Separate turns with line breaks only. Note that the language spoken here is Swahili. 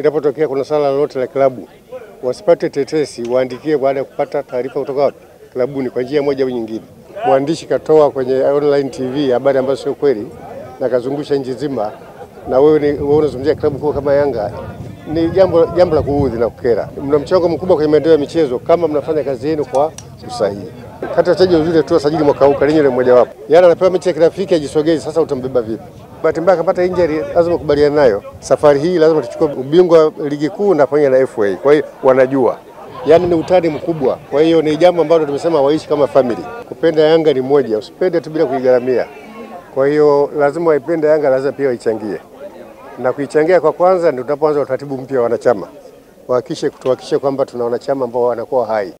inapotokea kuna swala lolote la klabu, wasipate tetesi, waandikie baada ya kupata taarifa kutoka? Klabuni, kwa njia moja au nyingine. Mwandishi katoa kwenye online TV habari ambazo sio kweli na kazungusha nchi nzima, na wewe unazungumzia klabu kubwa kama Yanga ni jambo jambo la kuudhi na kukera. Mna mchango mkubwa kwenye maendeleo ya michezo kama mnafanya kazi yenu kwa usahihi. Kati ya wachezaji wazuri tu wasajili mwaka huu Kalinyo ni mmoja wapo. Yana anapewa mechi ya kirafiki ajisogeze, sasa utambeba vipi? Bahati mbaya akapata injury, lazima kubaliana nayo. Safari hii lazima tuchukue ubingwa ligi kuu na pamoja na FA. Kwa hiyo wanajua yaani ni utani mkubwa. Kwa hiyo ni jambo ambalo tumesema waishi kama family. Kupenda Yanga ni moja, usipende tu bila kuigaramia. Kwa hiyo lazima waipende Yanga, lazima pia waichangie na kuichangia kwa kwanza, ndio tunapoanza utaratibu mpya wa wanachama, wahakikishe tuhakikishe kwamba tuna wanachama ambao wanakuwa hai.